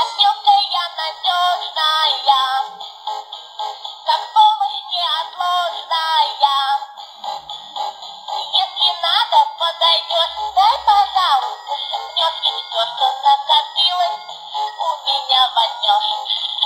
Я надежная, как помощь неотложная. Если надо, подойдешь, дай, пожалуйста, шепнет, и все, что накопилось, у меня возьмешь.